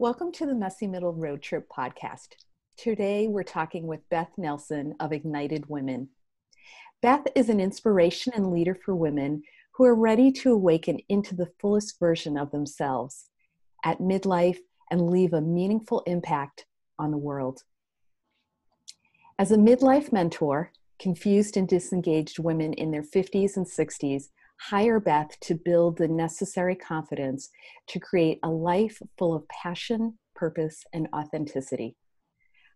Welcome to the Messy Middle Road Trip podcast. Today we're talking with Beth Nelson of Ignited Women. Beth is an inspiration and leader for women who are ready to awaken into the fullest version of themselves at midlife and leave a meaningful impact on the world. As a midlife mentor, confused and disengaged women in their 50s and 60s hire Beth to build the necessary confidence to create a life full of passion, purpose, and authenticity.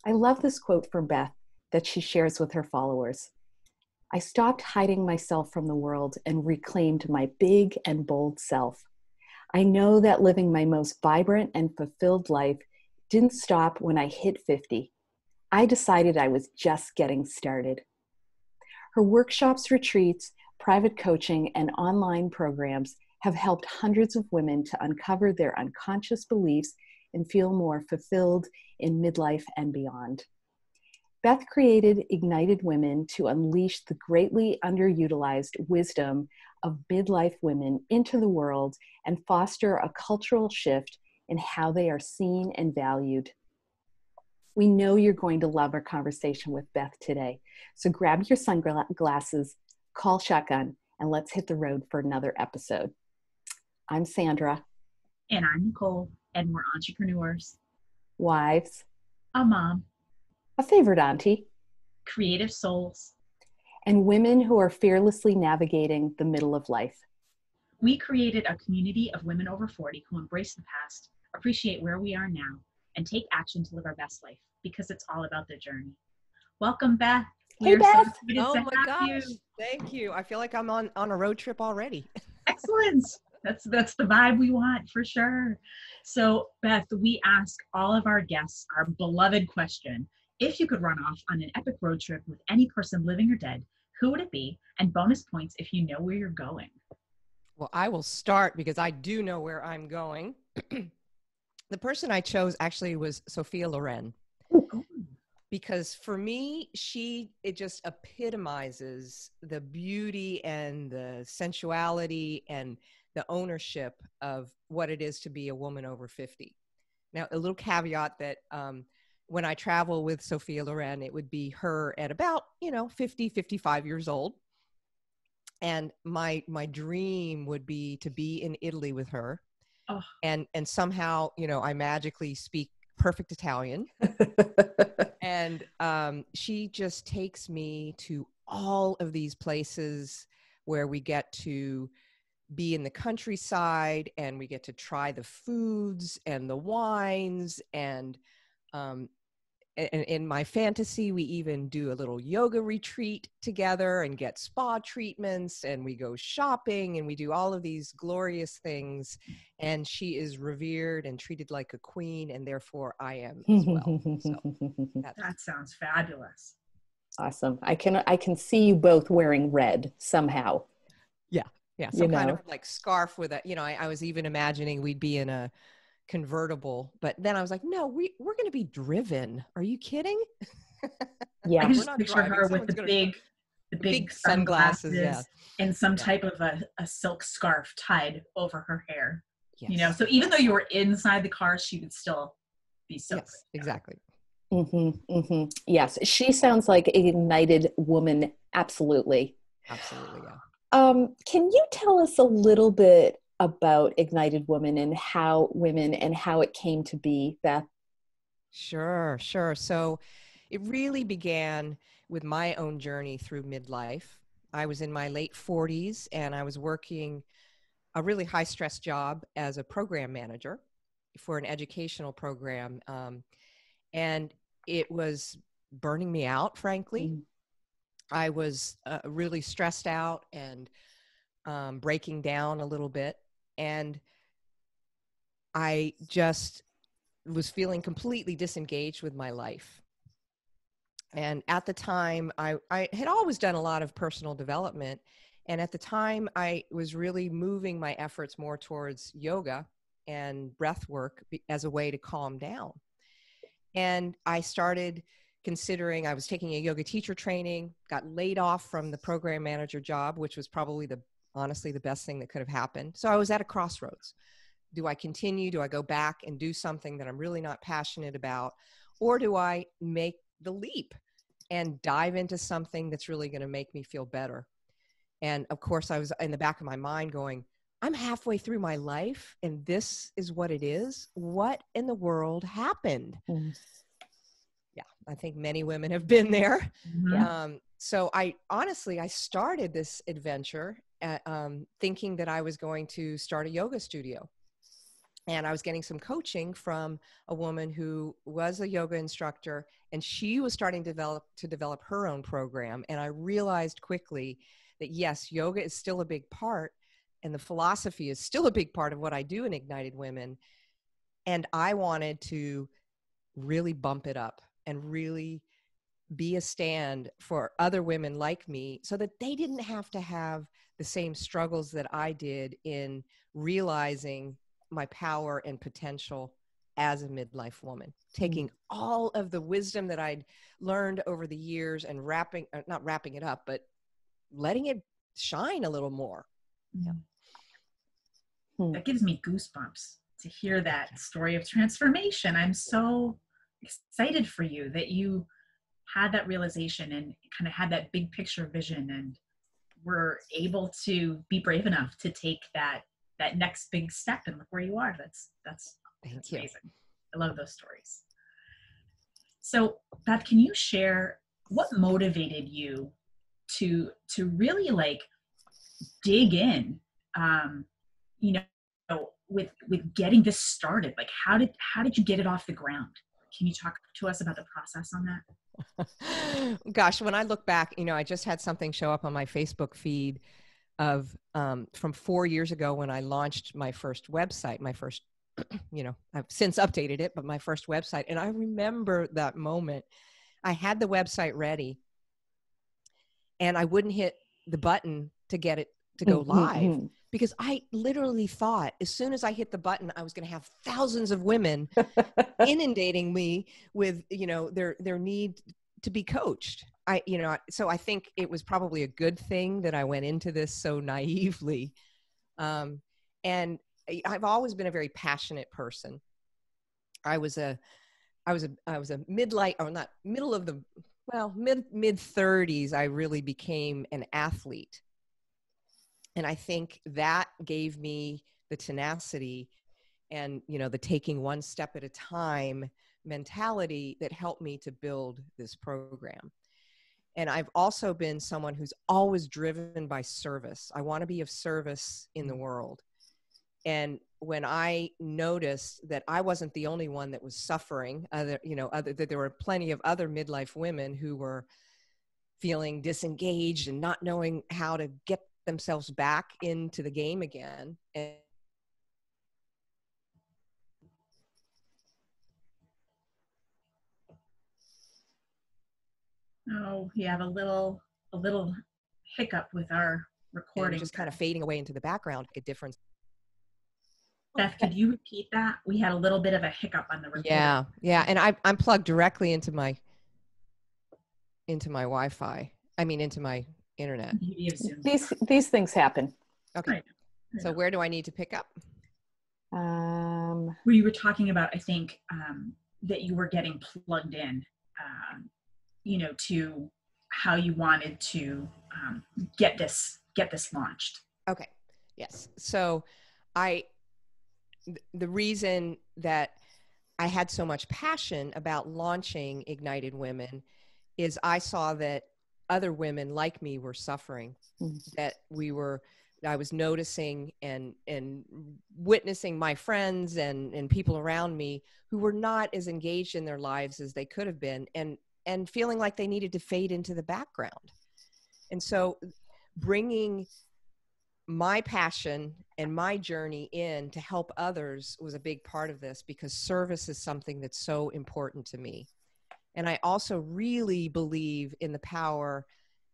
I love this quote from Beth that she shares with her followers. I stopped hiding myself from the world and reclaimed my big and bold self. I know that living my most vibrant and fulfilled life didn't stop when I hit 50. I decided I was just getting started. Her workshops, retreats, private coaching, and online programs have helped hundreds of women to uncover their unconscious beliefs and feel more fulfilled in midlife and beyond. Beth created Ignited Women to unleash the greatly underutilized wisdom of midlife women into the world and foster a cultural shift in how they are seen and valued. We know you're going to love our conversation with Beth today. So grab your sunglasses, call shotgun, and let's hit the road for another episode. I'm Sandra. And I'm Nicole, and we're entrepreneurs, wives, a mom, a favorite auntie, creative souls, and women who are fearlessly navigating the middle of life. We created a community of women over 40 who embrace the past, appreciate where we are now, and take action to live our best life because it's all about the journey. Welcome, Beth. Hey, Beth. So oh my gosh. You. Thank you. I feel like I'm on, on a road trip already. Excellent. That's that's the vibe we want for sure. So, Beth, we ask all of our guests our beloved question. If you could run off on an epic road trip with any person living or dead, who would it be? And bonus points if you know where you're going. Well, I will start because I do know where I'm going. the person I chose actually was Sophia Loren because for me she it just epitomizes the beauty and the sensuality and the ownership of what it is to be a woman over 50 now a little caveat that um, when i travel with sophia loren it would be her at about you know 50 55 years old. And my my dream would be to be in italy with her. Oh. and and somehow you know i magically speak perfect Italian. and um, she just takes me to all of these places where we get to be in the countryside and we get to try the foods and the wines and um, in my fantasy, we even do a little yoga retreat together and get spa treatments, and we go shopping and we do all of these glorious things. And she is revered and treated like a queen, and therefore I am as well. So that sounds fabulous. Awesome. I can I can see you both wearing red somehow. Yeah, yeah, some you kind of like scarf with a. You know, I, I was even imagining we'd be in a convertible. But then I was like, no, we we're going to be driven. Are you kidding? Yeah, I just picture driving. her with the big, the big, big sunglasses, sunglasses yeah. and some yeah. type of a, a silk scarf tied over her hair. Yes. You know, so even though you were inside the car, she would still be silk. Yes, exactly. Mm-hmm, mm-hmm. Yes, she sounds like a ignited woman. Absolutely. Absolutely, yeah. Um, can you tell us a little bit about Ignited Women and how women and how it came to be, Beth? Sure, sure. So it really began with my own journey through midlife. I was in my late 40s and I was working a really high stress job as a program manager for an educational program. Um, and it was burning me out, frankly. Mm. I was uh, really stressed out and um, breaking down a little bit and I just was feeling completely disengaged with my life. And at the time, I, I had always done a lot of personal development. And at the time, I was really moving my efforts more towards yoga and breath work as a way to calm down. And I started considering I was taking a yoga teacher training, got laid off from the program manager job, which was probably the honestly the best thing that could have happened. So I was at a crossroads. do I continue? Do I go back and do something that I'm really not passionate about? Or do I make the leap and dive into something that's really going to make me feel better? And of course, I was in the back of my mind going, I'm halfway through my life and this is what it is. What in the world happened? Mm. Yeah, I think many women have been there. Mm-hmm. Um, so I honestly, I started this adventure at, um, thinking that I was going to start a yoga studio. And I was getting some coaching from a woman who was a yoga instructor and she was starting to develop to develop her own program. And I realized quickly that yes yoga is still a big part and the philosophy is still a big part of what I do in ignited women. And I wanted to really bump it up and really be a stand for other women like me so that they didn't have to have the same struggles that I did in realizing my power and potential as a midlife woman, mm. taking mm-hmm. all of the wisdom that I'd learned over the years and wrapping, uh, not wrapping it up, but letting it shine a little more. Yeah. Hmm. That gives me goosebumps to hear that story of transformation. I'm so excited for you that you had that realization and kind of had that big picture vision and were able to be brave enough to take that that next big step and look where you are. That's that's, Thank that's you. amazing. I love those stories. So Beth, can you share what motivated you to to really like dig in um you know with with getting this started like how did how did you get it off the ground can you talk to us about the process on that gosh when i look back you know i just had something show up on my facebook feed of um, from four years ago when I launched my first website, my first, you know, I've since updated it, but my first website. And I remember that moment. I had the website ready and I wouldn't hit the button to get it to go mm-hmm, live because I literally thought as soon as I hit the button, I was going to have thousands of women inundating me with, you know, their, their need to be coached. I, you know, so I think it was probably a good thing that I went into this so naively. Um, and I've always been a very passionate person. I was a, I was a, I was a midlife, or not middle of the, well, mid mid thirties. I really became an athlete, and I think that gave me the tenacity, and you know, the taking one step at a time mentality that helped me to build this program. And I've also been someone who's always driven by service. I want to be of service in the mm. world. And when I noticed that I wasn't the only one that was suffering, other, you know, other, that there were plenty of other midlife women who were feeling disengaged and not knowing how to get themselves back into the game again. And Oh, we have a little a little hiccup with our recording. just kind of fading away into the background, a difference. Beth, could you repeat that? We had a little bit of a hiccup on the recording. Yeah, yeah, and I, I'm plugged directly into my into my Wi-Fi. I mean, into my internet. These these things happen. Okay. Right. So where do I need to pick up? Um, where you were talking about, I think um, that you were getting plugged in um, you know to how you wanted to um, get this get this launched okay yes so i the reason that i had so much passion about launching ignited women is i saw that other women like me were suffering mm-hmm. that we were I was noticing and and witnessing my friends and and people around me who were not as engaged in their lives as they could have been and and feeling like they needed to fade into the background. And so bringing my passion and my journey in to help others was a big part of this because service is something that's so important to me. And I also really believe in the power.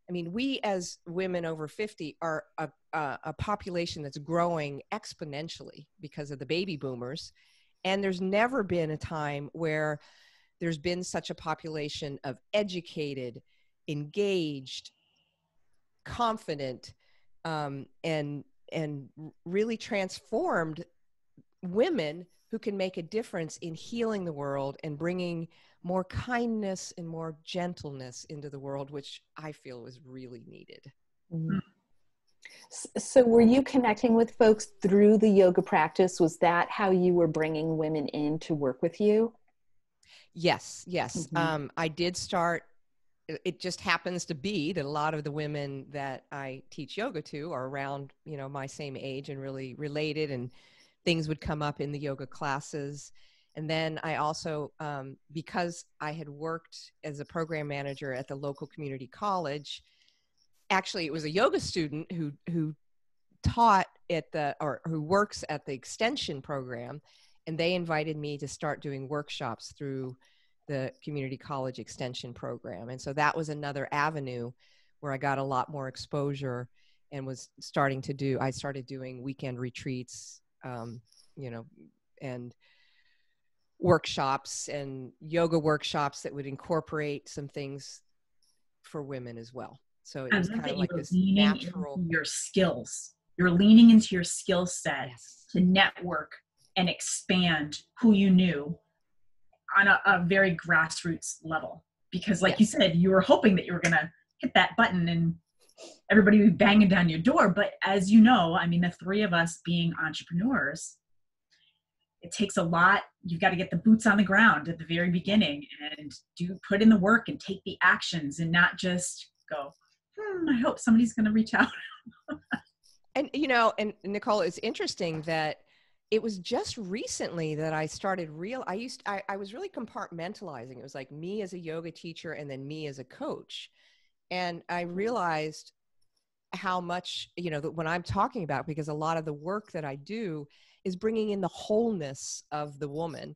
I mean, we as women over 50 are a, a, a population that's growing exponentially because of the baby boomers. And there's never been a time where there's been such a population of educated, engaged, confident, um, and and really transformed women who can make a difference in healing the world and bringing more kindness and more gentleness into the world, which I feel was really needed. Mm-hmm. So, were you connecting with folks through the yoga practice? Was that how you were bringing women in to work with you? Yes, yes. Mm-hmm. Um, I did start. It just happens to be that a lot of the women that I teach yoga to are around, you know, my same age and really related, and things would come up in the yoga classes. And then I also, um, because I had worked as a program manager at the local community college, actually it was a yoga student who who taught at the or who works at the extension program and they invited me to start doing workshops through the community college extension program and so that was another avenue where i got a lot more exposure and was starting to do i started doing weekend retreats um, you know and workshops and yoga workshops that would incorporate some things for women as well so it was kind of like this natural your skills. You're leaning into your skill set yes. to network and expand who you knew on a, a very grassroots level. Because, like yes. you said, you were hoping that you were going to hit that button and everybody be banging down your door. But as you know, I mean, the three of us being entrepreneurs, it takes a lot. You've got to get the boots on the ground at the very beginning and do put in the work and take the actions and not just go, hmm, I hope somebody's going to reach out. and, you know, and Nicole, it's interesting that it was just recently that I started real. I used, I, I was really compartmentalizing. It was like me as a yoga teacher and then me as a coach. And I realized how much, you know, that when I'm talking about, because a lot of the work that I do is bringing in the wholeness of the woman.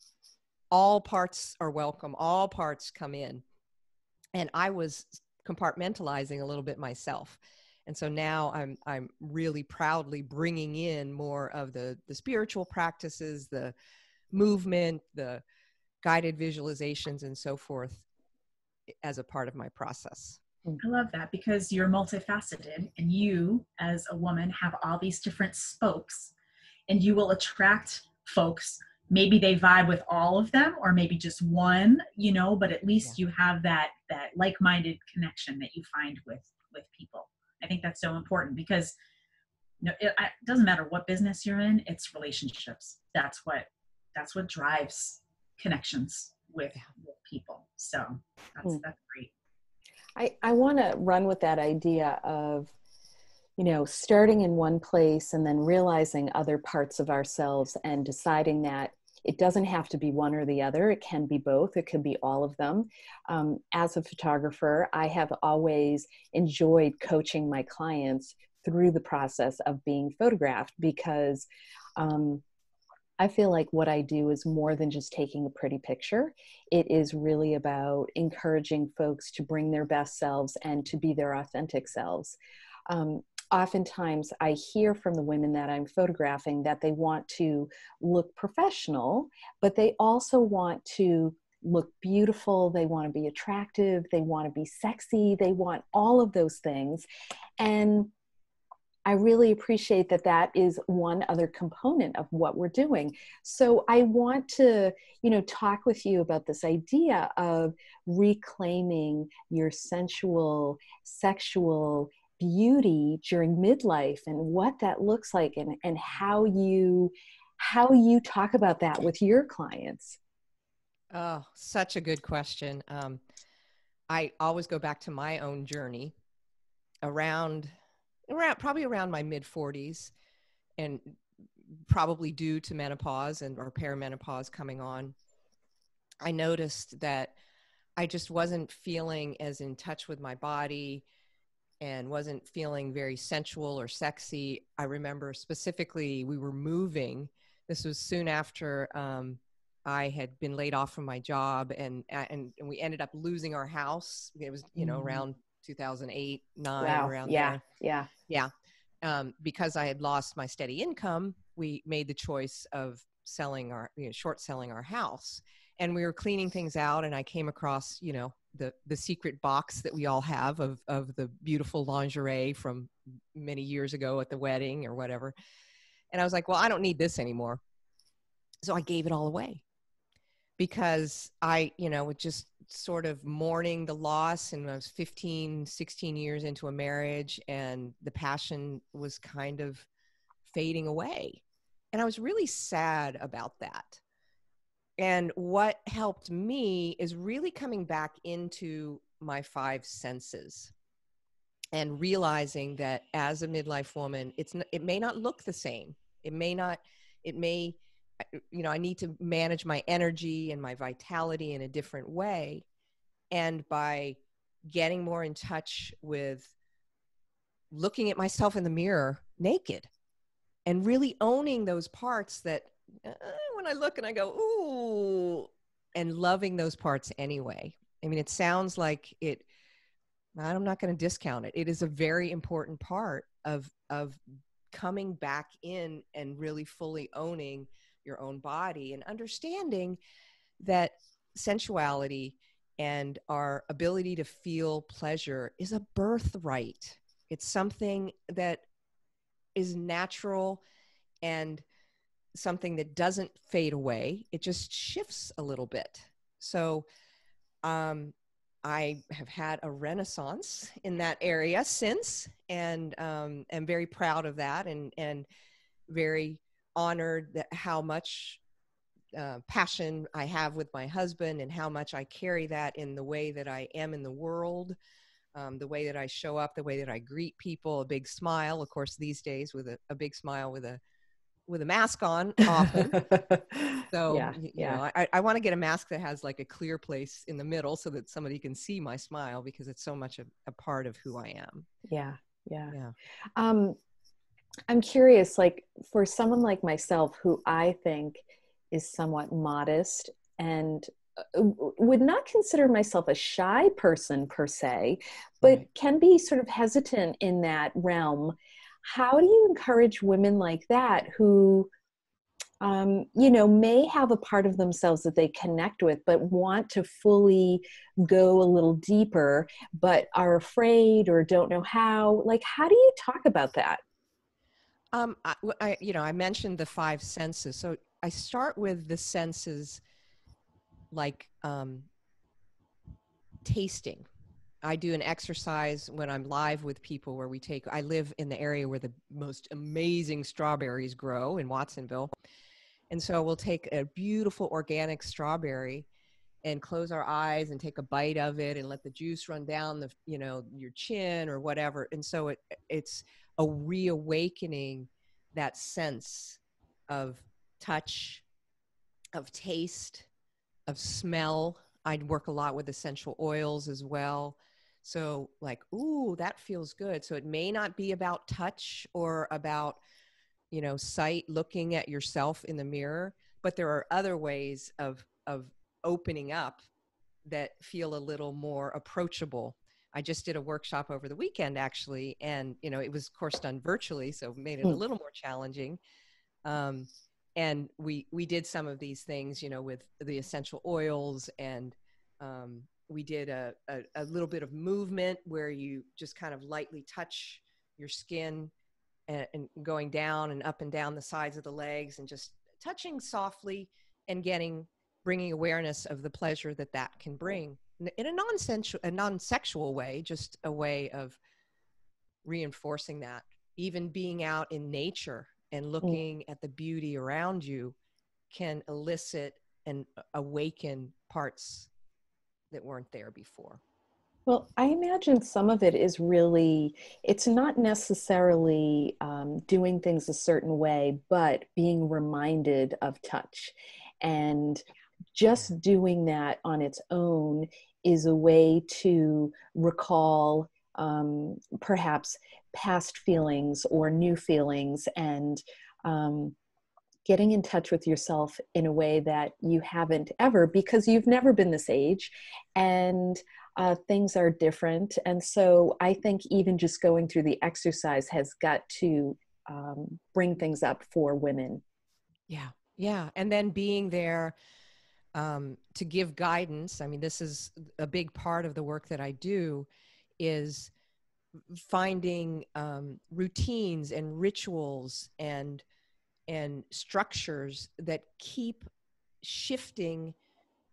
All parts are welcome, all parts come in. And I was compartmentalizing a little bit myself and so now i'm i'm really proudly bringing in more of the the spiritual practices the movement the guided visualizations and so forth as a part of my process i love that because you're multifaceted and you as a woman have all these different spokes and you will attract folks. Maybe they vibe with all of them or maybe just one you know but at least yeah. you have that that like-minded connection that you find with with people. I think that's so important because you know, it, it doesn't matter what business you're in it's relationships. That's what that's what drives connections with, with people. So that's mm. that's great i i want to run with that idea of you know, starting in one place and then realizing other parts of ourselves and deciding that it doesn't have to be one or the other. It can be both. It can be all of them. Um, as a photographer, I have always enjoyed coaching my clients through the process of being photographed because um, I feel like what I do is more than just taking a pretty picture. It is really about encouraging folks to bring their best selves and to be their authentic selves. Um, oftentimes I hear from the women that I'm photographing that they want to look professional, but they also want to look beautiful, they want to be attractive, they want to be sexy, they want all of those things. And I really appreciate that that is one other component of what we're doing. So I want to, you know, talk with you about this idea of reclaiming your sensual, sexual, beauty during midlife and what that looks like and, and how you how you talk about that with your clients oh such a good question um, i always go back to my own journey around around probably around my mid 40s and probably due to menopause and or perimenopause coming on i noticed that i just wasn't feeling as in touch with my body and wasn't feeling very sensual or sexy. I remember specifically we were moving. This was soon after um, I had been laid off from my job, and, and and we ended up losing our house. It was you know mm-hmm. around 2008, nine wow. around yeah, there. Yeah, yeah, um, because I had lost my steady income, we made the choice of selling our you know, short selling our house, and we were cleaning things out, and I came across you know the the secret box that we all have of of the beautiful lingerie from many years ago at the wedding or whatever. And I was like, well, I don't need this anymore. so I gave it all away because I, you know, it just sort of mourning the loss and I was 15, 16 years into a marriage and the passion was kind of fading away. And I was really sad about that. And what helped me is really coming back into my five senses and realizing that as a midlife woman, it's it may not look the same. It may not. It may, you know, I need to manage my energy and my vitality in a different way, and by getting more in touch with looking at myself in the mirror naked and really owning those parts that uh, when I look and I go, ooh, and loving those parts anyway. I mean, it sounds like it, I'm not going to discount it. It is a very important part of, of coming back in and really fully owning your own body and understanding that sensuality and our ability to feel pleasure is a birthright. It's something that is natural and something that doesn't fade away. It just shifts a little bit. So um, I have had a renaissance in that area since, and um, am very proud of that, and and very honored that how much uh, passion I have with my husband, and how much I carry that in the way that I am in the world, um, the way that I show up, the way that I greet people, a big smile. Of course, these days with a, a big smile with a with a mask on often. so yeah, you yeah. know, I, I want to get a mask that has like a clear place in the middle so that somebody can see my smile because it's so much a, a part of who I am. Yeah, yeah. Yeah. Um, I'm curious, like for someone like myself who I think is somewhat modest and uh, would not consider myself a shy person per se, but right. can be sort of hesitant in that realm how do you encourage women like that who um, you know may have a part of themselves that they connect with but want to fully go a little deeper but are afraid or don't know how like how do you talk about that um, I, I, you know i mentioned the five senses so i start with the senses like um, tasting I do an exercise when I'm live with people where we take, I live in the area where the most amazing strawberries grow in Watsonville. And so we'll take a beautiful organic strawberry and close our eyes and take a bite of it and let the juice run down the, you know, your chin or whatever. And so it, it's a reawakening that sense of touch, of taste, of smell. I'd work a lot with essential oils as well so, like, ooh, that feels good. So, it may not be about touch or about, you know, sight, looking at yourself in the mirror, but there are other ways of, of opening up that feel a little more approachable. I just did a workshop over the weekend, actually, and, you know, it was, of course, done virtually, so made it a hmm. little more challenging. Um, and we we did some of these things you know with the essential oils and um, we did a, a, a, little bit of movement where you just kind of lightly touch your skin and, and, going down and up and down the sides of the legs and just touching softly and getting bringing awareness of the pleasure that that can bring in a non-sensual a non-sexual way just a way of reinforcing that even being out in nature and mm. looking mm. at the beauty around you can elicit and awaken parts that weren't there before? Well, I imagine some of it is really, it's not necessarily um, doing things a certain way, but being reminded of touch. And just doing that on its own is a way to recall um, perhaps past feelings or new feelings and um, getting in touch with yourself in a way that you haven't ever because you've never been this age and uh, things are different. And so I think even just going through the exercise has got to um, bring things up for women. Yeah. Yeah. And then being there um, to give guidance. I mean, this is a big part of the work that I do is finding um, routines and rituals and and structures that keep shifting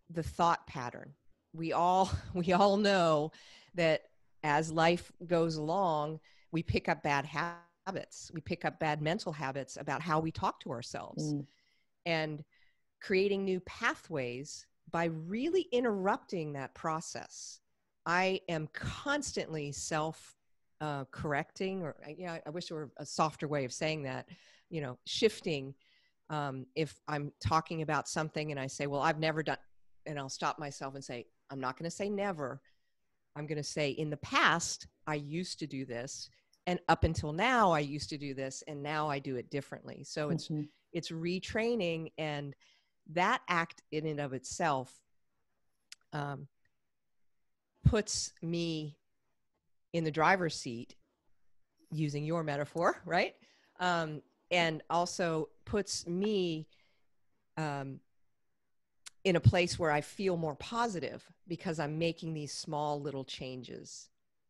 the thought pattern we all we all know that as life goes along we pick up bad habits we pick up bad mental habits about how we talk to ourselves mm. and creating new pathways by really interrupting that process. I am constantly self uh, correcting or yeah i wish there were a softer way of saying that you know shifting. Um, if i'm talking about something and i say well i've never done and i'll stop myself and say i'm not going to say never. I'm going to say in the past i used to do this and up until now i used to do this and now i do it differently. So it's mm-hmm. it's retraining and that act in and of itself um, puts me in the driver's seat using your metaphor right um, and also puts me um, in a place where I feel more positive because I'm making these small little changes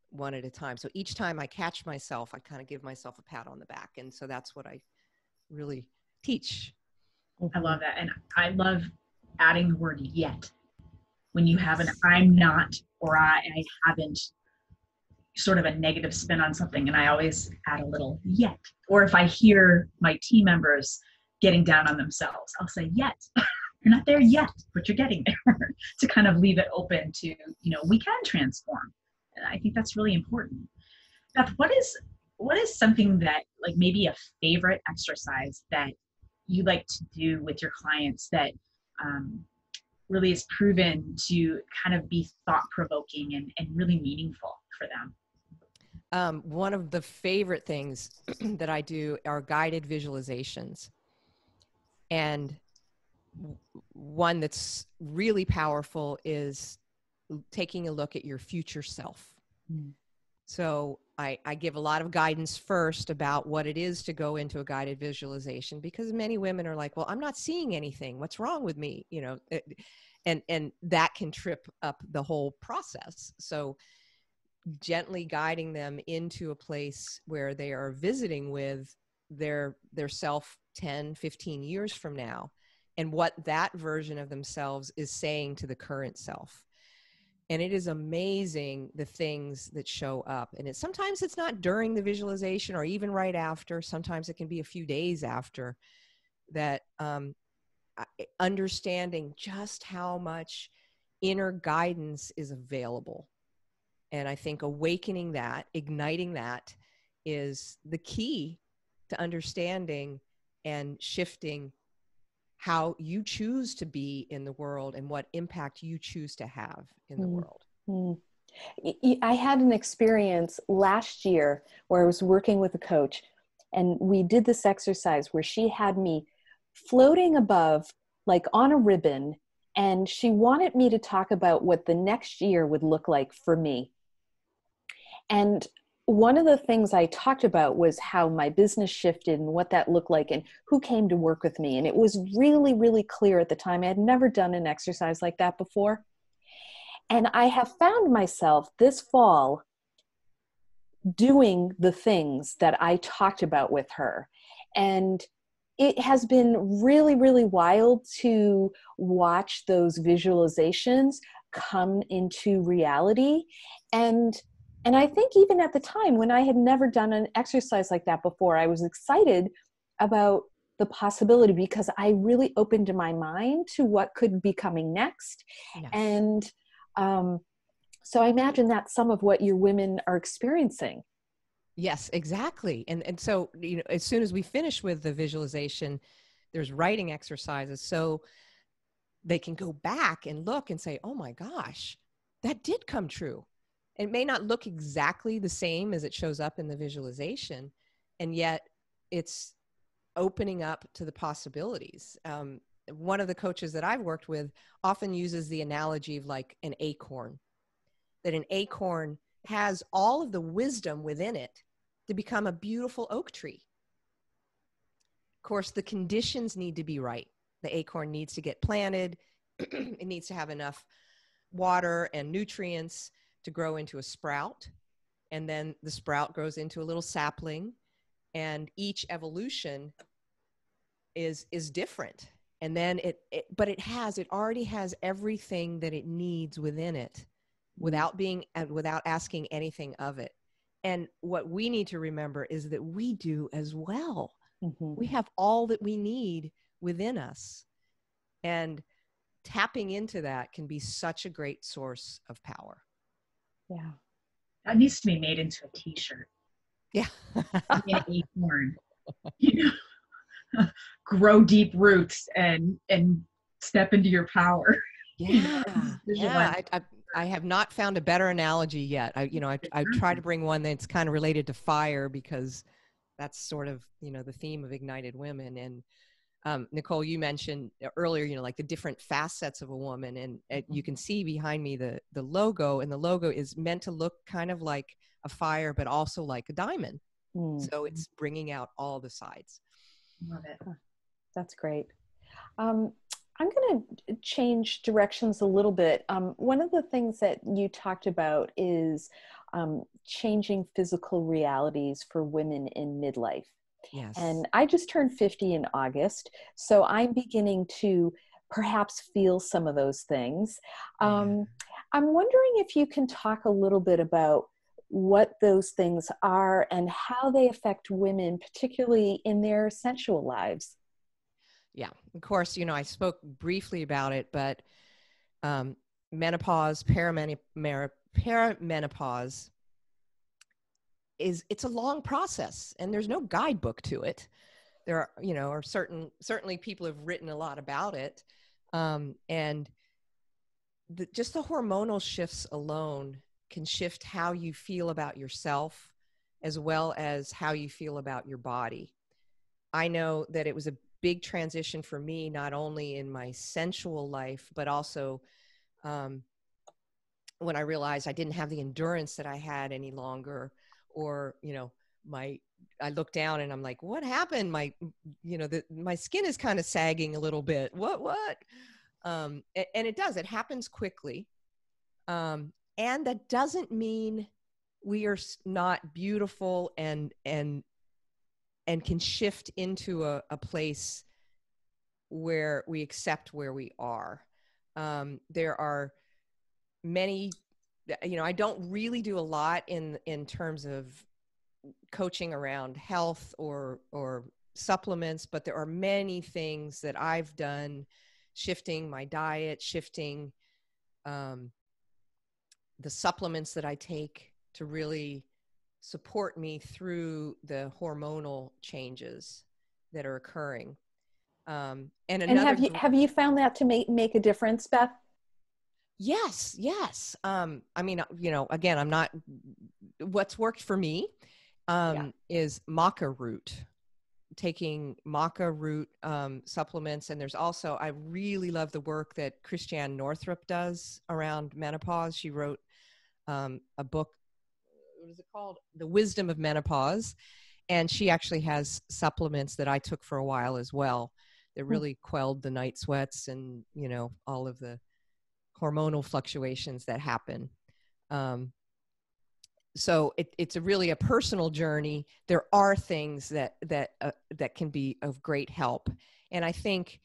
one at a time. So each time I catch myself, I kind of give myself a pat on the back. And so that's what I really teach. I love mm-hmm. that. And I love adding the word yet. When you have an I'm not or I, I haven't sort of a negative spin on something and I always add a little yet. Or if I hear my team members getting down on themselves, I'll say yet. you're not there yet, but you're getting there to kind of leave it open to, you know, we can transform. And I think that's really important. Beth, what is what is something that like maybe a favorite exercise that you like to do with your clients that um, really is proven to kind of be thought provoking and, and really meaningful for them? Um, one of the favorite things that I do are guided visualizations. And one that's really powerful is taking a look at your future self. Mm. So I, I, give a lot of guidance first about what it is to go into a guided visualization because many women are like, well, I'm not seeing anything. What's wrong with me? You know, and and that can trip up the whole process. So gently guiding them into a place where they are visiting with their their self 10 15 years from now and what that version of themselves is saying to the current self and it is amazing the things that show up and it sometimes it's not during the visualization or even right after sometimes it can be a few days after that um, understanding just how much inner guidance is available. And I think awakening that, igniting that is the key to understanding and shifting how you choose to be in the world and what impact you choose to have in the mm. world. Mm. I had an experience last year where I was working with a coach, and we did this exercise where she had me floating above, like on a ribbon, and she wanted me to talk about what the next year would look like for me. And one of the things I talked about was how my business shifted and what that looked like and who came to work with me. And it was really, really clear at the time. I had never done an exercise like that before. And I have found myself this fall doing the things that I talked about with her. And it has been really, really wild to watch those visualizations come into reality. And and I think even at the time when I had never done an exercise like that before, I was excited about the possibility because I really opened my mind to what could be coming next. Yes. And um, so I imagine that's some of what your women are experiencing. Yes, exactly. And and so you know, as soon as we finish with the visualization, there's writing exercises so they can go back and look and say, "Oh my gosh, that did come true." It may not look exactly the same as it shows up in the visualization, and yet it's opening up to the possibilities. Um, one of the coaches that I've worked with often uses the analogy of like an acorn, that an acorn has all of the wisdom within it to become a beautiful oak tree. Of course, the conditions need to be right. The acorn needs to get planted, it needs to have enough water and nutrients to grow into a sprout. And then the sprout grows into a little sapling. And each evolution is is different and then it, it but it has it already has everything that it needs within it Mm-hmm. without being uh, without asking anything of it and what we need to remember is that we do as well Mhm. we have all that we need within us and tapping into that can be such a great source of power Yeah. That needs to be made into a t-shirt. yeah An acorn. You know, grow deep roots and and step into your power. yeah yeah I, I, I have not found a better analogy yet i you know i, I mm-hmm. try to bring one that's kind of related to fire because that's sort of you know the theme of ignited women and um, nicole you mentioned earlier you know like the different facets of a woman and uh, you can see behind me the the logo and the logo is meant to look kind of like a fire but also like a diamond Mm, so it's bringing out all the sides Love it. that's great. Um, I'm going to change directions a little bit. Um, one of the things that you talked about is um, changing physical realities for women in midlife. Yes And I just turned 50 in August, so I'm beginning to perhaps feel some of those things. Um, I'm wondering if you can talk a little bit about what those things are and how they affect women, particularly in their sensual lives. yeah of course you know i spoke briefly about it but um, menopause perimeni- mer- perimenopause is it's a long process and there's no guidebook to it. There are you know are certain certainly people have written a lot about it um, and the, just the hormonal shifts alone can shift how you feel about yourself as well as how you feel about your body. I know that it was a big transition for me not only in my sensual life but also um, when i realized i didn't have the endurance that i had any longer or you know my i look down and i'm like what happened? My you know the, my skin is kind of sagging a little bit. What what? Um, and it does. It happens quickly. Um, and that doesn't mean we are not beautiful and and and can shift into a, a place where we accept where we are. Um, there are many you know i don't really do a lot in in terms of coaching around health or or supplements but there are many things that i've done shifting my diet shifting um, the supplements that i take to really support me through the hormonal changes that are occurring um, and And have you have you found that to make make a difference, Beth? Yes, yes. Um, I mean, uh, you know, again, I'm not. What's worked for me um, is maca root. Taking maca root um, supplements, and there's also I really love the work that Christiane Northrup does around menopause. She wrote um, a book. What is it called? The Wisdom of Menopause, and she actually has supplements that I took for a while as well. That really quelled the night sweats and you know all of the hormonal fluctuations that happen. Um, so it, it's a really a personal journey. There are things that that uh, that can be of great help, and I think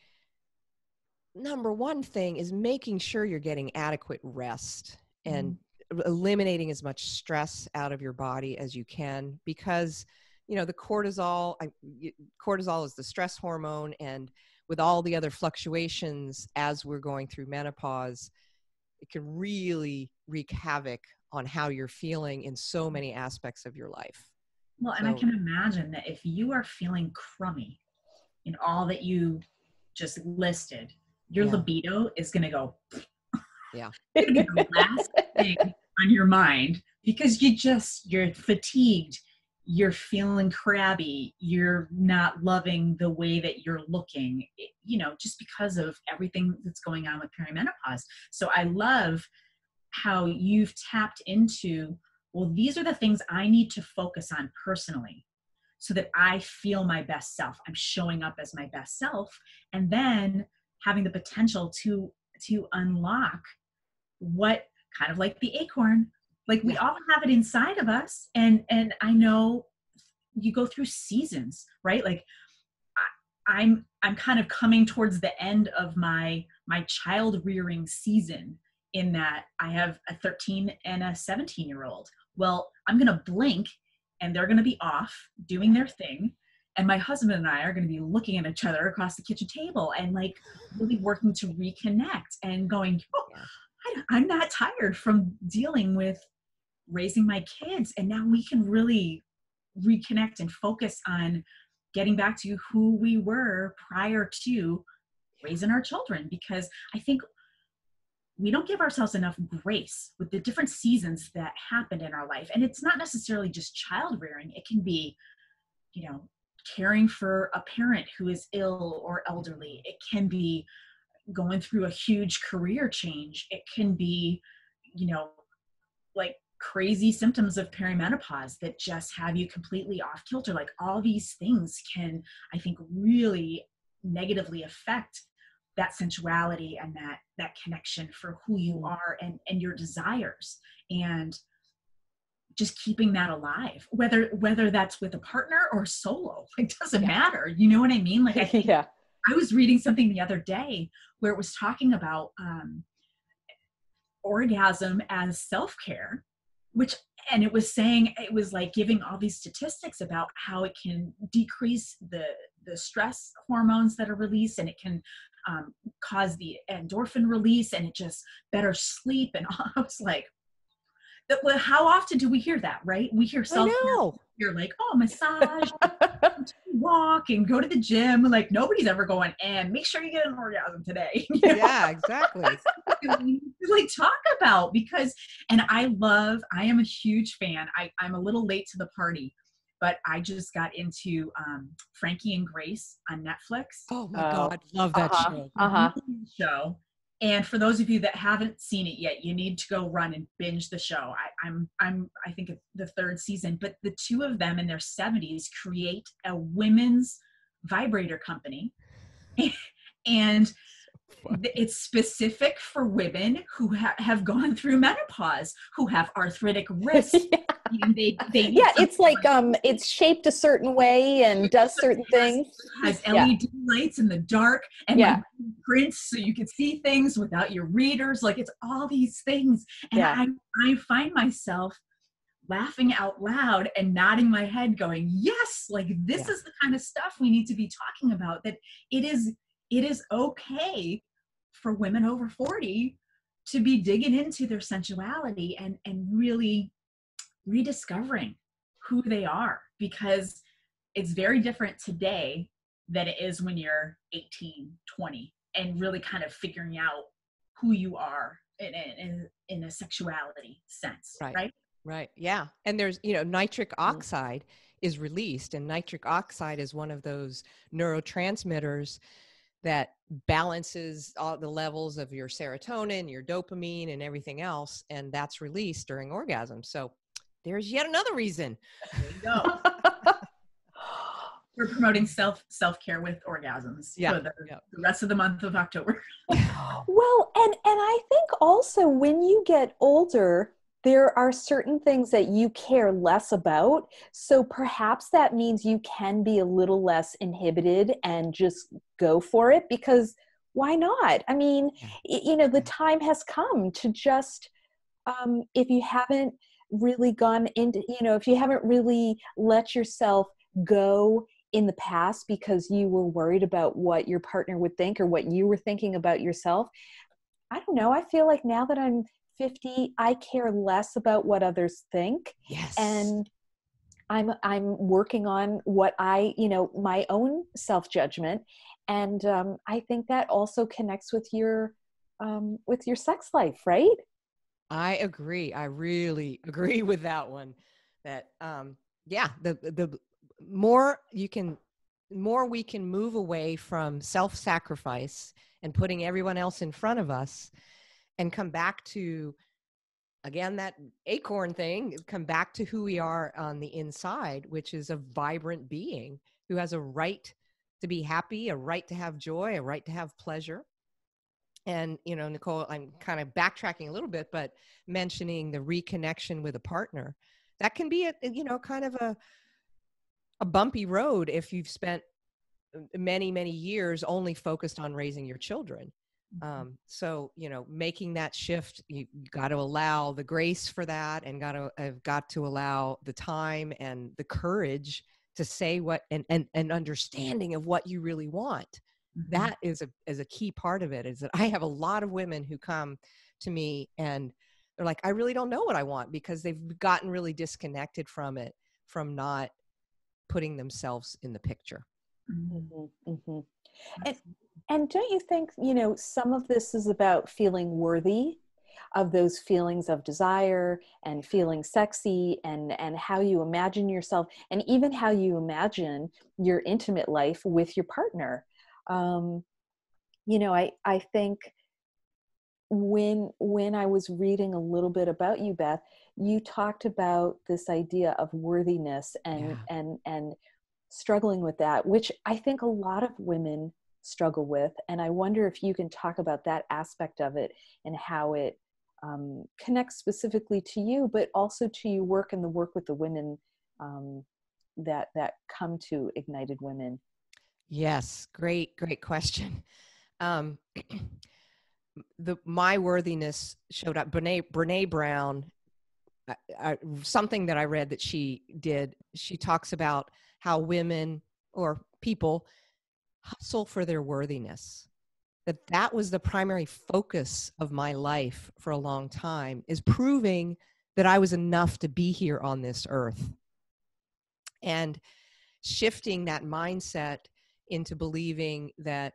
number one thing is making sure you're getting adequate rest and eliminating as much stress out of your body as you can because you know the cortisol I, cortisol is the stress hormone and with all the other fluctuations as we're going through menopause it can really wreak havoc on how you're feeling in so mm-hmm. many aspects of your life Well, and I can imagine that if you are feeling crummy in all that you just listed, your Yeah. libido is going to go. Yeah. It's gonna be the last thing on your mind because you just you're fatigued, you're feeling crabby, you're not loving the way that you're looking. Eh, you know, just because of everything that's going on with perimenopause. So I love how you've tapped into well, these are the things I need to focus on personally so that I feel my best self. I'm showing up as my best self and then having the potential to to unlock what kind of like the acorn like we Yeah. all have it inside of us and and I know you go through seasons, right? Like I'm I'm kind of coming towards the end of my my child rearing season in that I have a 13 and a 17 year old. Well, I'm going to blink and they're going to be off doing their thing and my husband and I are going to be looking at each other across the kitchen table and like really working to reconnect and going, oh, I, am not tired from dealing with raising my kids. And now we can really reconnect and focus on getting back to who we were prior to raising our children because I think we don't give ourselves enough grace with the different seasons that happened in our life. And it's not necessarily just child rearing, it can be, you know, caring for a parent who is ill or elderly. It can be going through a huge career change. It can be, you know, like crazy symptoms of perimenopause that just have you completely off kilter. Like all these things can, I think, really negatively affect that sensuality and that that connection for who you mm. are and and your desires and just keeping that alive whether whether that's with a partner or solo it doesn't yeah. matter you know what i mean like i think yeah i was reading something the other day where it was talking about um orgasm as self-care which and it was saying it was like giving all these statistics about how it can decrease the the stress hormones that are released and it can um, cause the endorphin release and it just better sleep and i was like how often do we hear that right? We hear self you're like oh massage walk and go to the gym like nobody's ever going and make sure you get an orgasm today you know? yeah exactly like talk about because and i love i am a huge fan I, i'm a little late to the party but I just got into um, Frankie and Grace on Netflix. Oh my oh. God, love that uh-huh. show. Uh-huh. Show. And for those of you that haven't seen it yet, you need to go run and binge the show. I, I'm, I'm, I think the third season, but the two of them in their 70s create a women's vibrator company. and it's specific for women who ha- have gone through menopause, who have arthritic wrists. yeah. They, they yeah, it's like um, it's shaped a certain way and does certain things. Has LED yeah. lights in the dark and yeah. prints so you can see things without your readers. Like it's all these things, and yeah. I I find myself laughing out loud and nodding my head, going, "Yes, like this is the kind of stuff we need to be talking about. That it is." It is okay for women over 40 to be digging into their sensuality and and really rediscovering who they are because it's very different today than it is when you're 18 20 and really kind of figuring out who you are in, in, in a sexuality sense right. right? Right. Yeah. And there's you know nitric mm. oxide is released and nitric oxide is one of those neurotransmitters that balances all the levels of your serotonin, your dopamine, and everything else. And that's released during orgasm. So there's yet another reason. There you go. We're promoting self self care with orgasms yeah, for the, yeah. the rest of the month of October. well, and and I think also when you get older, there are certain things that you care less about. So perhaps that means you can be a little less inhibited and just go for it because why not? I mean, you know, the time has come to just, um, if you haven't really gone into, you know, if you haven't really let yourself go in the past because you were worried about what your partner would think or what you were thinking about yourself. I don't know. I feel like now that I'm 50 i care less about what others think. Yes. And i'm i'm working on what i you know my own self judgment and um, i think that also connects with your um, with your sex life right? I agree. I really agree with that one. That um yeah the the more you can more we can move away from self-sacrifice and putting everyone else in front of us and come back to again that acorn thing come back to who we are on the inside which is a vibrant being who has a right to be happy a right to have joy a right to have pleasure and you know nicole i'm kind of backtracking a little bit but mentioning the reconnection with a partner that can be a you know kind of a a bumpy road if you've spent many many years only focused on raising your children. Um, so you know making that shift you, you got to allow the grace for that and got to have got to allow the time and the courage to say what and and, and understanding of what you really want Mhm. that is a is a key part of it is that i have a lot of women who come to me and they're like i really don't know what i want because they've gotten really disconnected from it from not putting themselves in the picture Mhm. Mhm, mhm. And and don't you think you know some of this is about feeling worthy of those feelings of desire and feeling sexy and and how you imagine yourself and even how you imagine your intimate life with your partner um you know i i think when when i was reading a little bit about you beth you talked about this idea of worthiness and Yeah. and and struggling with that which i think a lot of women struggle with and i wonder if you can talk about that aspect of it and how it um, connects specifically to you but also to your work and the work with the women um, that that come to ignited women Yes, great, great question. Um, the my worthiness showed up. Brene Brene Brown, I, I, something that I read that she did. She talks about how women or people hustle for their worthiness. That that was the primary focus of my life for a long time is proving that I was enough to be here on this earth. And shifting that mindset into believing that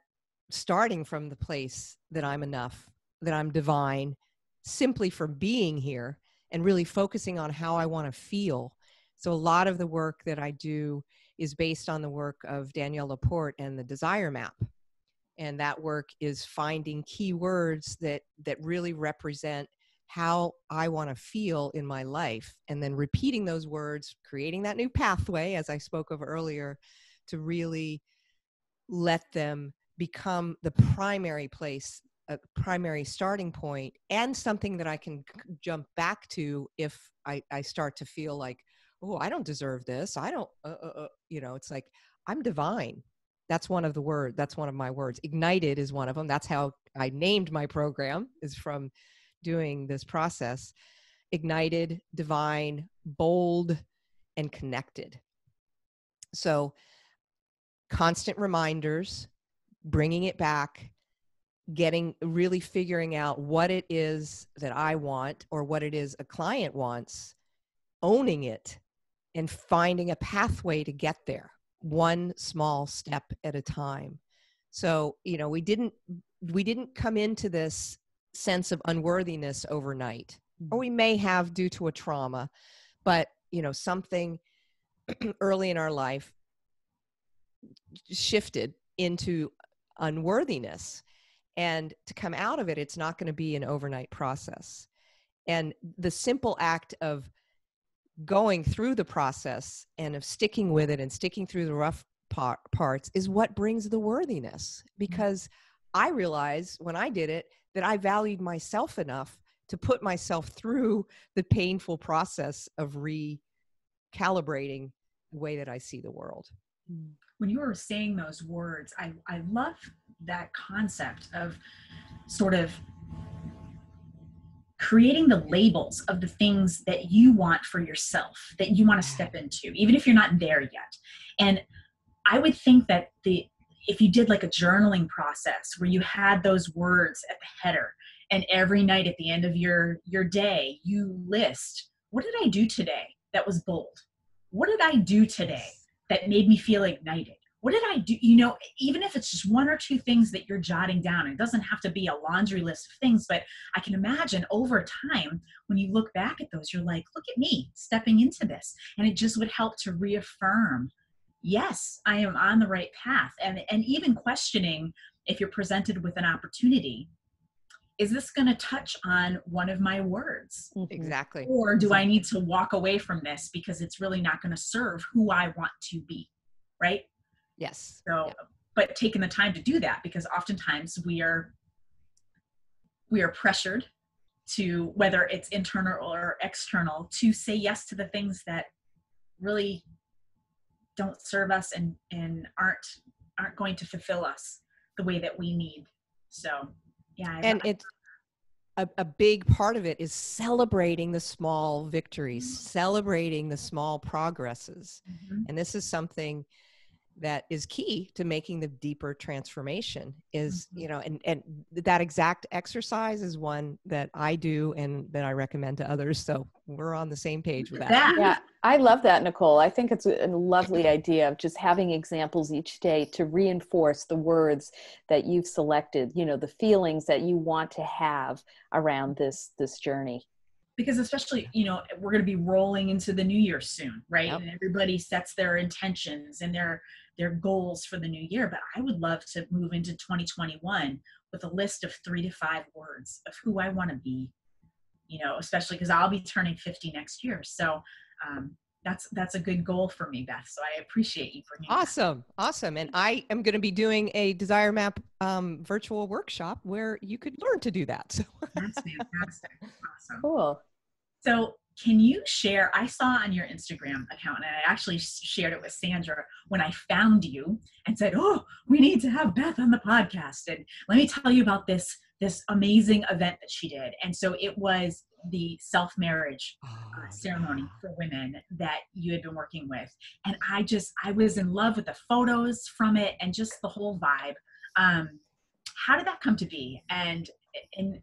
starting from the place that I'm enough, that I'm divine, simply for being here and really focusing on how I want to feel. So, a lot of the work that I do is based on the work of Danielle Laporte and the Desire Map. And that work is finding key words that, that really represent how I want to feel in my life, and then repeating those words, creating that new pathway, as I spoke of earlier, to really let them become the primary place a primary starting point and something that i can jump back to if i, I start to feel like oh i don't deserve this. I don't uh, uh, uh, you know it's like i'm divine. That's one of the word that's one of my words. Ignited is one of them that's how i named my program is from doing this process. Ignited divine bold and connected. So constant reminders, bringing it back, getting really figuring out what it is that I want or what it is a client wants, owning it, and finding a pathway to get there, one small step at a time. So, you know, we didn't we didn't come into this sense of unworthiness overnight. Or we may have due to a trauma, but you know, something early in our life shifted into unworthiness and to come out of it it's not going to be an overnight process and the simple act of going through the process and of sticking with it and sticking through the rough par- parts is what brings the worthiness. Mm-hmm. Because i realized when i did it that i valued myself enough to put myself through the painful process of recalibrating the way that i see the world. Mm-hmm. When you were saying those words, I, I love that concept of sort of creating the labels of the things that you want for yourself, that you want to step into, even if you're not there yet. And I would think that the if you did like a journaling process where you had those words at the header and every night at the end of your your day you list what did i do today that was bold? What did i do today that made me feel ignited what did i do? You know even if it's just one or two things that you're jotting down it doesn't have to be a laundry list of things but i can imagine over time when you look back at those you're like look at me stepping into this and it just would help to reaffirm yes i am on the right path and and even questioning if you're presented with an opportunity is this going to touch on one of my words? Mhm. exactly. Or do i need to walk away from this because it's really not going to serve who i want to be right yes so Yeah. but taking the time to do that because oftentimes we are we are pressured to whether it's internal or external to say yes to the things that really don't serve us and and aren't aren't going to fulfill us the way that we need. So, yeah. I, and I, it's a, a big part of it is celebrating the small victories, mm-hmm. celebrating the small progresses. Mm-hmm. And this is something that is key to making the deeper transformation is mm-hmm. you know and and that exact exercise is one that i do and that i recommend to others. So we're on the same page with that. Yeah. I love that nicole. I think it's a lovely idea of just having examples each day to reinforce the words that you've selected you know the feelings that you want to have around this this journey. Because especially you know we're going to be rolling into the new year soon right? Yep. and everybody sets their intentions and their their goals for the new year but i would love to move into 2021 with a list of three to five words of who i want to be you know especially because i'll be turning 50 next year. So um, that's that's a good goal for me beth so i appreciate you bringing awesome that. awesome and i am going to be doing a desire map um, virtual workshop where you could learn to do that so. That's fantastic awesome. Cool. So can you share i saw on your instagram account and i actually shared it with sandra when i found you and said oh we need to have beth on the podcast. And let me tell you about this this amazing event that she did. And so it was the self marriage uh, oh, ceremony for women that you had been working with. And i just i was in love with the photos from it and just the whole vibe. Um how did that come to be? And and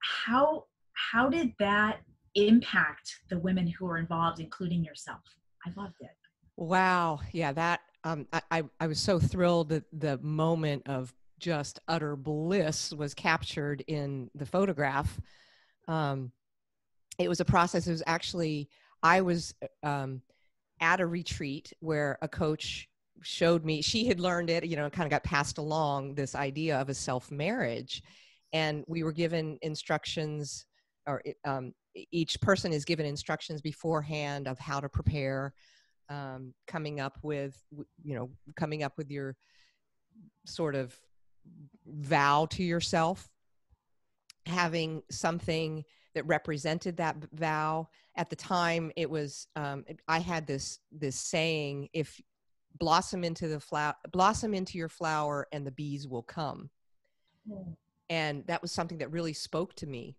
how how did that impact the women who are involved, including yourself. I loved it. Wow. Yeah, that um, I, I was so thrilled that the moment of just utter bliss was captured in the photograph. Um, it was a process. It was actually, I was um, at a retreat where a coach showed me, she had learned it, you know, kind of got passed along this idea of a self marriage. And we were given instructions or um, each person is given instructions beforehand of how to prepare um, coming up with you know coming up with your sort of vow to yourself. Having something that represented that vow. At the time it was um, i had this this saying if blossom into the flower blossom into your flower and the bees will come. Mm. and that was something that really spoke to me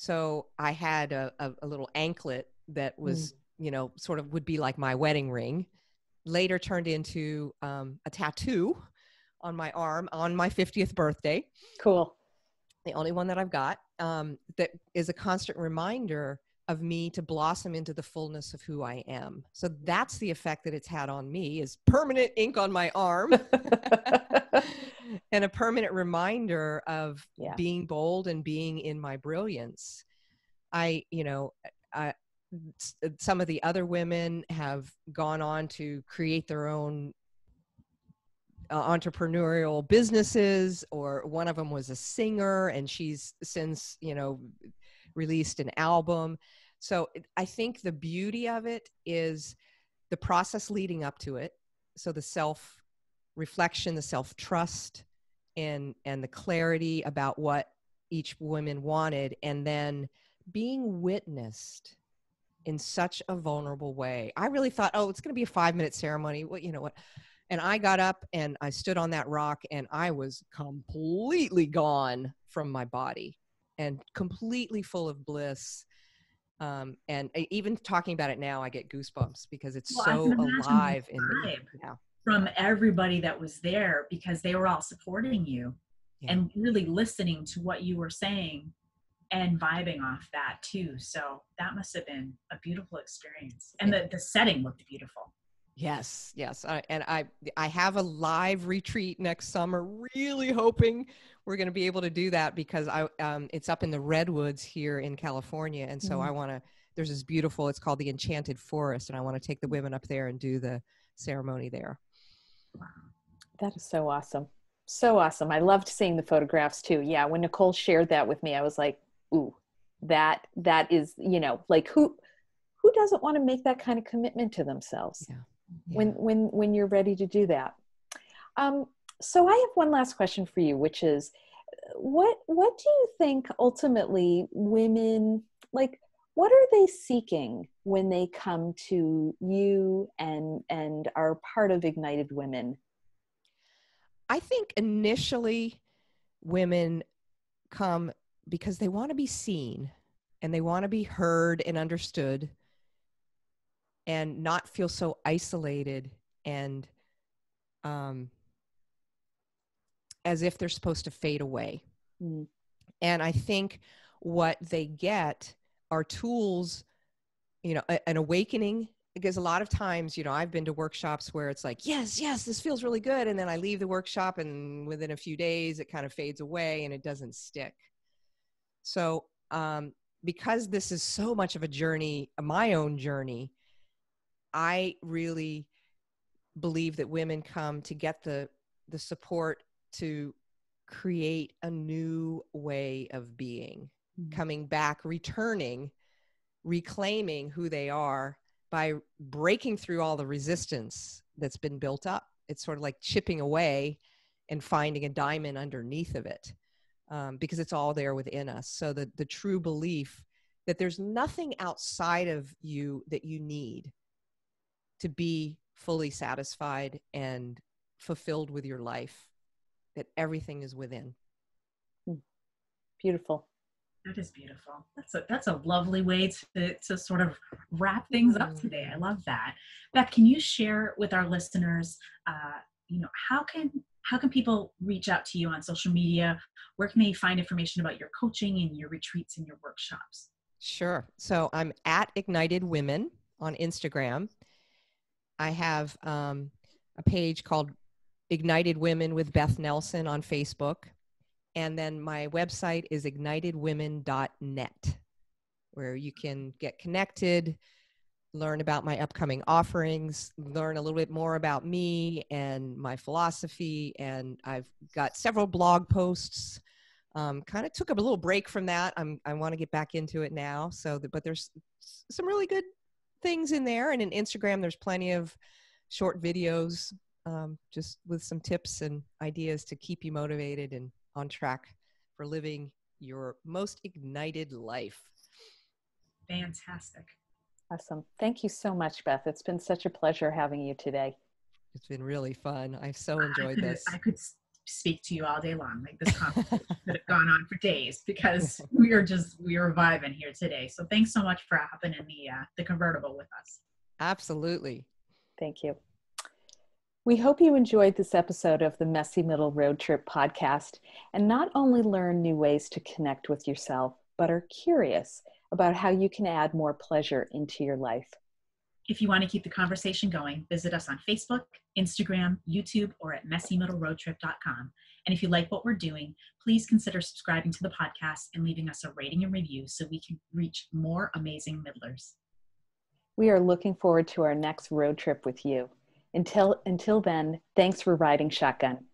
so I had a, a, a little anklet that was, mm. you know, sort of would be like my wedding ring. Later turned into um, a tattoo on my arm on my 50th birthday. Cool. The only one that I've got um, that is a constant reminder of me to blossom into the fullness of who I am. So that's the effect that it's had on me is permanent ink on my arm. and a permanent reminder of yeah. being bold and being in my brilliance. I, you know, I, some of the other women have gone on to create their own uh, entrepreneurial businesses or one of them was a singer and she's since you know released an album so i think the beauty of it is the process leading up to it so the self reflection, the self trust, and and the clarity about what each woman wanted, and then being witnessed in such a vulnerable way. I really thought, oh, it's going to be a five minute ceremony. What you know what? And I got up and I stood on that rock, and I was completely gone from my body and completely full of bliss. Um, and even talking about it now, I get goosebumps because it's well, so alive in me. Yeah from everybody that was there because they were all supporting you yeah. and really listening to what you were saying and vibing off that too. So that must have been a beautiful experience. And the, the setting looked beautiful. Yes, yes. I, and I I have a live retreat next summer. Really hoping we're going to be able to do that because I um, it's up in the redwoods here in California, and so mm-hmm. I want to. There's this beautiful. It's called the Enchanted Forest, and I want to take the women up there and do the ceremony there. That is so awesome. So awesome. I loved seeing the photographs too. Yeah, when Nicole shared that with me, I was like, ooh, that that is, you know, like who who doesn't want to make that kind of commitment to themselves yeah. Yeah. when when when you're ready to do that. Um, so I have one last question for you, which is what what do you think ultimately women like what are they seeking when they come to you and and are part of ignited women I think initially women come because they want to be seen and they want to be heard and understood and not feel so isolated and um, as if they're supposed to fade away. Mm. And I think what they get are tools, you know, a, an awakening. Because a lot of times, you know, I've been to workshops where it's like, yes, yes, this feels really good. And then I leave the workshop, and within a few days, it kind of fades away and it doesn't stick. So, um, because this is so much of a journey, my own journey, I really believe that women come to get the the support to create a new way of being, mm-hmm. coming back, returning, reclaiming who they are by breaking through all the resistance that's been built up. It's sort of like chipping away and finding a diamond underneath of it um, because it's all there within us. So the, the true belief that there's nothing outside of you that you need to be fully satisfied and fulfilled with your life that everything is within hmm. beautiful that is beautiful. That's a that's a lovely way to to sort of wrap things up mm. today. I love that. Beth can you share with our listeners uh, you know how can how can people reach out to you on social media? Where can they find information about your coaching and your retreats and your workshops? Sure. So i'm at ignited women on instagram. I have um, a page called Ignited Women with Beth Nelson on Facebook. And then my website is ignitedwomen.net, where you can get connected, learn about my upcoming offerings, learn a little bit more about me and my philosophy. And I've got several blog posts. Um, kind of took a little break from that. I'm, I want to get back into it now. So, but there's some really good things in there. And in Instagram, there's plenty of short videos um, just with some tips and ideas to keep you motivated and on track for living your most ignited life. Fantastic. Awesome. Thank you so much, Beth. It's been such a pleasure having you today. It's been really fun. I've so enjoyed I could, this. I could speak to you all day long. Like this conversation could have gone on for days because we are just we are vibing here today. So thanks so much for hopping in the uh, the convertible with us. Absolutely. Thank you. We hope you enjoyed this episode of the Messy Middle Road Trip podcast and not only learn new ways to connect with yourself, but are curious about how you can add more pleasure into your life. If you want to keep the conversation going, visit us on Facebook, Instagram, YouTube, or at messymiddleroadtrip.com. And if you like what we're doing, please consider subscribing to the podcast and leaving us a rating and review so we can reach more amazing middlers. We are looking forward to our next road trip with you. Until, until then, thanks for riding shotgun.